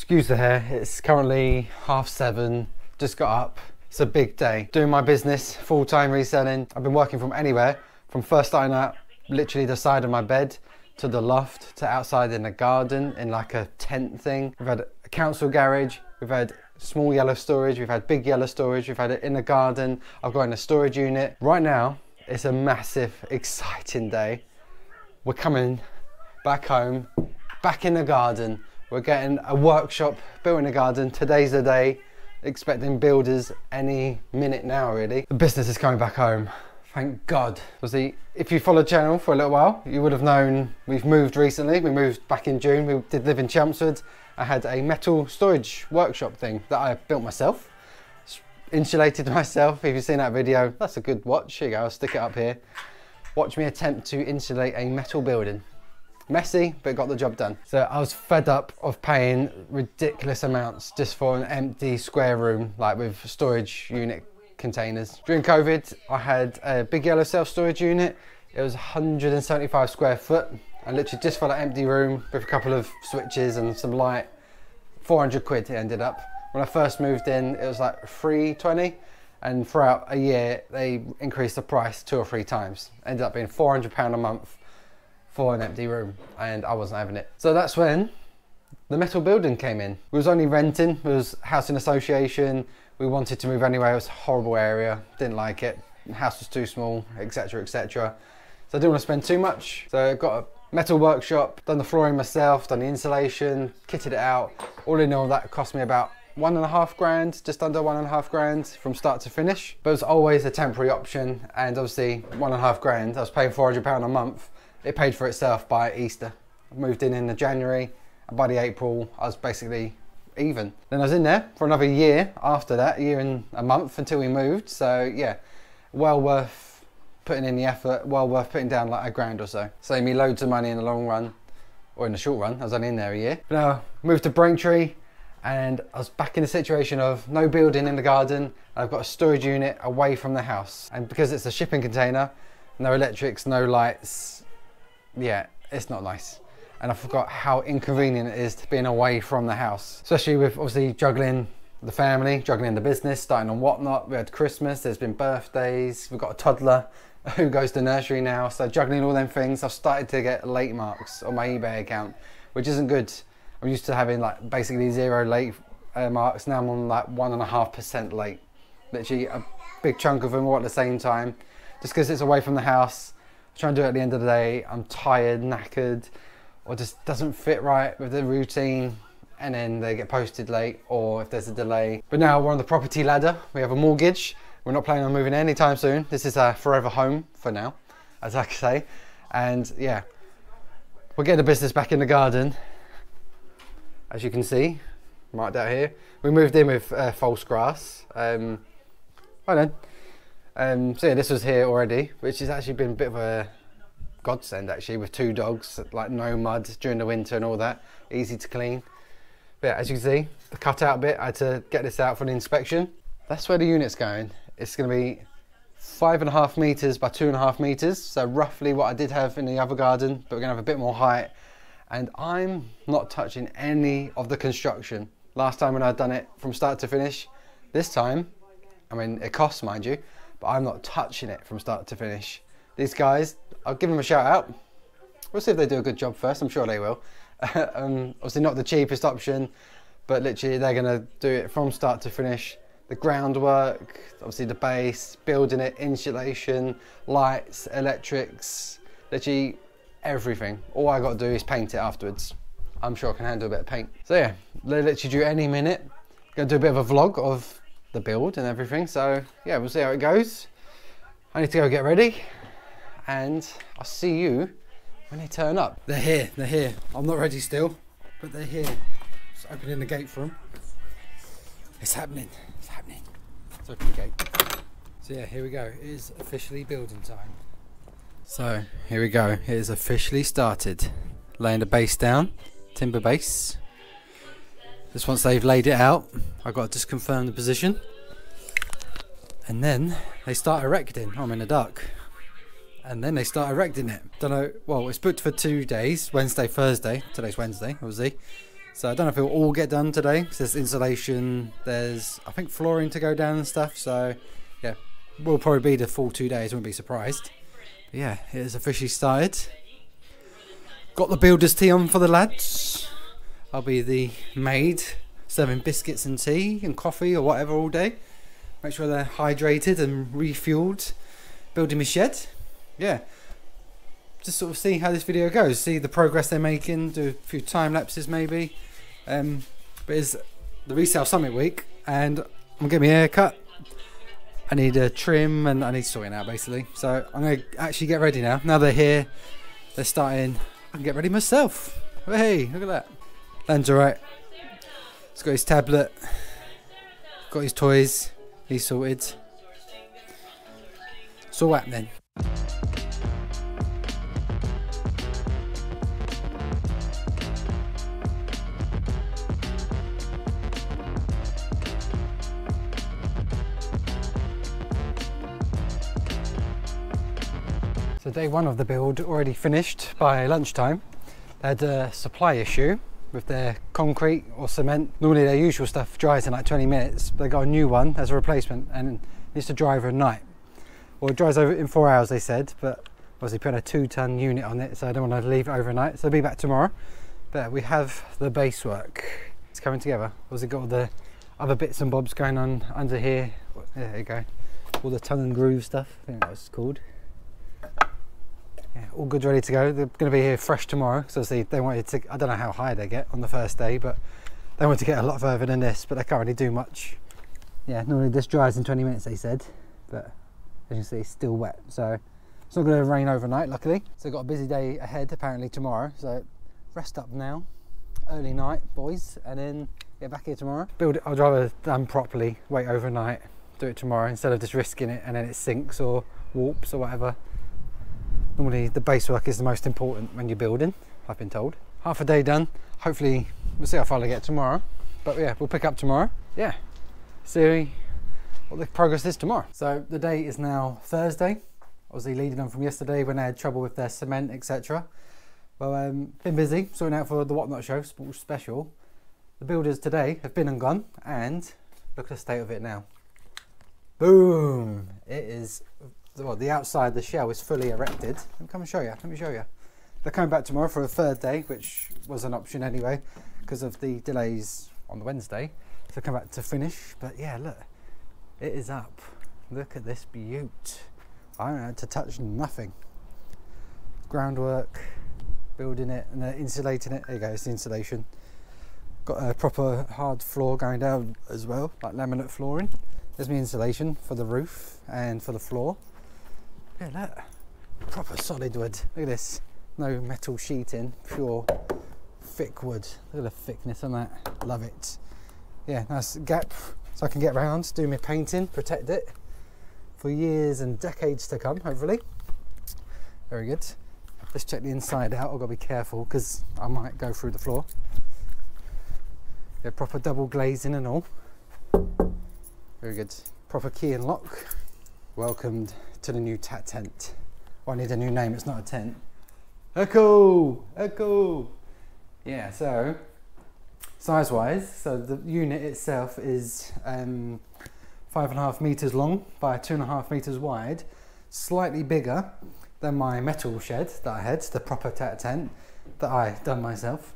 Excuse the hair, it's currently half seven, just got up. It's a big day. Doing my business, full-time reselling. I've been working from anywhere, from first starting out, literally the side of my bed, to the loft, to outside in the garden, in like a tent thing. We've had a council garage, we've had small yellow storage, we've had big yellow storage, we've had it in the garden, I've got in a storage unit. Right now, it's a massive, exciting day. We're coming back home, back in the garden. We're getting a workshop building a garden. Today's the day. Expecting builders any minute now, really. The business is coming back home. Thank God. See, if you followed channel for a little while, you would have known we've moved recently. We moved back in June. We did live in Chelmsford. I had a metal storage workshop thing that I built myself. Insulated myself. If you've seen that video, that's a good watch. Here you go, I'll stick it up here. Watch me attempt to insulate a metal building. Messy, but got the job done. So I was fed up of paying ridiculous amounts just for an empty square room, like with storage unit containers. During COVID, I had a big yellow self-storage unit. It was 175 square foot and literally just for that empty room with a couple of switches and some light, 400 quid it ended up. When I first moved in, it was like 320 and throughout a year, they increased the price two or three times. Ended up being 400 pound a month for an empty room and I wasn't having it. So that's when the metal building came in. We was only renting, it was housing association. We wanted to move anyway, it was a horrible area, didn't like it. The house was too small, etc, etc. So I didn't want to spend too much. So I got a metal workshop, done the flooring myself, done the insulation, kitted it out. All in all, that cost me about one and a half grand, just under one and a half grand from start to finish. But it was always a temporary option and obviously one and a half grand, I was paying 400 pound a month it paid for itself by Easter. I moved in in the January, and by the April, I was basically even. Then I was in there for another year after that, a year and a month until we moved. So yeah, well worth putting in the effort, well worth putting down like a grand or so. Saved me loads of money in the long run, or in the short run. I was only in there a year. But now moved to Braintree, and I was back in the situation of no building in the garden. I've got a storage unit away from the house, and because it's a shipping container, no electrics, no lights, yeah, it's not nice. And I forgot how inconvenient it is to being away from the house, especially with obviously juggling the family, juggling the business, starting on whatnot. We had Christmas, there's been birthdays, we've got a toddler who goes to nursery now. So juggling all them things, I've started to get late marks on my eBay account, which isn't good. I'm used to having like basically zero late uh, marks. Now I'm on like one and a half percent late. Literally a big chunk of them all at the same time. Just because it's away from the house, trying to do it at the end of the day, I'm tired, knackered, or just doesn't fit right with the routine and then they get posted late or if there's a delay. But now we're on the property ladder, we have a mortgage, we're not planning on moving anytime soon. This is our forever home for now, as I say. And yeah, we're getting the business back in the garden. As you can see, marked out here. We moved in with uh, false grass. Um, don't know, um, so yeah, this was here already, which has actually been a bit of a godsend actually with two dogs, like no mud during the winter and all that, easy to clean. But yeah, as you can see, the cutout bit, I had to get this out for an inspection. That's where the unit's going. It's going to be five and a half meters by two and a half meters, so roughly what I did have in the other garden, but we're going to have a bit more height. And I'm not touching any of the construction. Last time when I'd done it from start to finish, this time, I mean, it costs, mind you, but I'm not touching it from start to finish. These guys, I'll give them a shout out. We'll see if they do a good job first. I'm sure they will. um, obviously not the cheapest option, but literally they're going to do it from start to finish. The groundwork, obviously the base, building it, insulation, lights, electrics, literally everything. All I got to do is paint it afterwards. I'm sure I can handle a bit of paint. So yeah, they literally do any minute. Gonna do a bit of a vlog of the build and everything. So yeah, we'll see how it goes. I need to go get ready and I'll see you when they turn up. They're here, they're here. I'm not ready still, but they're here. Just opening the gate for them. It's happening, it's happening. Let's open the gate. So yeah, here we go. It is officially building time. So here we go. It is officially started. Laying the base down, timber base. Just once they've laid it out, I've got to just confirm the position. And then they start erecting. I'm in a duck. And then they start erecting it. Don't know. Well, it's booked for two days Wednesday, Thursday. Today's Wednesday, obviously. So I don't know if it'll all get done today. There's insulation, there's I think flooring to go down and stuff. So yeah, will probably be the full two days. Wouldn't be surprised. But yeah, it is officially started. Got the builder's tea on for the lads. I'll be the maid serving biscuits and tea and coffee or whatever all day. Make sure they're hydrated and refueled. Building my shed. Yeah. Just sort of see how this video goes. See the progress they're making. Do a few time lapses maybe. Um, but it's the resale summit week and I'm gonna get my hair cut. I need a trim and I need sorting out basically. So I'm gonna actually get ready now. Now they're here, they're starting. I can get ready myself. Hey, look at that. Land's alright. He's got his tablet, got his toys, he's sorted. So what then? So day one of the build already finished by lunchtime. They had a supply issue with their concrete or cement. Normally their usual stuff dries in like 20 minutes, but they got a new one as a replacement and needs to dry overnight. Well, it dries over in four hours, they said, but obviously put a two ton unit on it, so I don't want to leave it overnight. So I'll be back tomorrow. But we have the base work. It's coming together. Obviously got all the other bits and bobs going on under here. There you go. All the tongue and groove stuff, I think that was called yeah, all good, ready to go. They're going to be here fresh tomorrow. So see, they wanted to. I don't know how high they get on the first day, but they want to get a lot further than this. But they can't really do much. Yeah, normally this dries in 20 minutes, they said, but as you can see, it's still wet. So it's not going to rain overnight, luckily. So got a busy day ahead apparently tomorrow. So rest up now, early night, boys, and then get back here tomorrow. Build it. I'd rather done properly, wait overnight, do it tomorrow instead of just risking it and then it sinks or warps or whatever. Normally the base work is the most important when you're building, I've been told. Half a day done. Hopefully we'll see how far I get tomorrow. But yeah, we'll pick up tomorrow. Yeah, see what the progress is tomorrow. So the day is now Thursday. Obviously leading on from yesterday when I had trouble with their cement, etc. Well, um, been busy sorting out for the Whatnot show, sports special. The builders today have been and gone, and look at the state of it now. Boom! It is well, the outside, the shell is fully erected. Let me come and show you. Let me show you. They're coming back tomorrow for a third day, which was an option anyway, because of the delays on the Wednesday. So come back to finish. But yeah, look, it is up. Look at this beaut. I don't had to touch nothing. Groundwork, building it and insulating it. There you go, it's the insulation. Got a proper hard floor going down as well, like laminate flooring. There's my insulation for the roof and for the floor. Look. Proper solid wood. Look at this. No metal sheeting, pure thick wood. Look at the thickness on that. Love it. Yeah, nice gap so I can get around, do my painting, protect it for years and decades to come, hopefully. Very good. Let's check the inside out. I've got to be careful because I might go through the floor. Yeah, proper double glazing and all. Very good. Proper key and lock. Welcomed to the new tat tent. Well, I need a new name, it's not a tent. Echo! Echo! Yeah, so size wise, so the unit itself is um, five and a half meters long by two and a half meters wide, slightly bigger than my metal shed that I had, the proper tat tent that I done myself.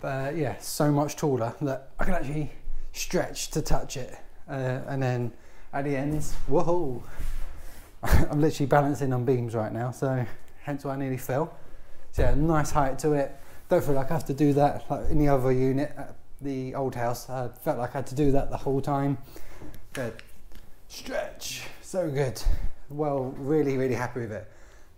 But yeah, so much taller that I can actually stretch to touch it. Uh, and then at the ends, whoa, I'm literally balancing on beams right now, so hence why I nearly fell. So yeah, nice height to it. Don't feel like I have to do that like any other unit at the old house. I felt like I had to do that the whole time. Good. Stretch. So good. Well, really, really happy with it.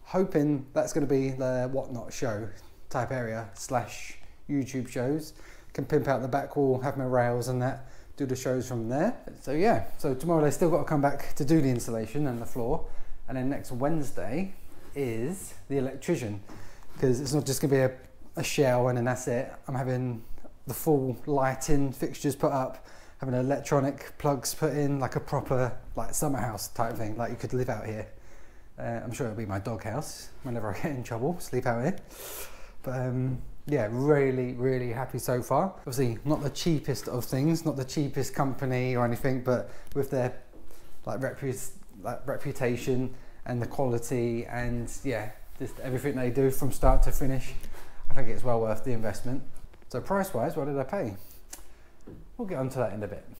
Hoping that's going to be the whatnot show type area slash YouTube shows. Can pimp out the back wall, have my rails and that do the shows from there. So yeah, so tomorrow they still got to come back to do the insulation and the floor. And then next Wednesday is the electrician because it's not just going to be a, a shell and then that's it. I'm having the full lighting fixtures put up, having electronic plugs put in, like a proper like summer house type thing, like you could live out here. Uh, I'm sure it'll be my dog house whenever I get in trouble, sleep out here. But um, yeah, really, really happy so far. Obviously, not the cheapest of things, not the cheapest company or anything, but with their like, repu- like reputation and the quality and yeah, just everything they do from start to finish, I think it's well worth the investment. So price-wise, what did I pay? We'll get onto that in a bit.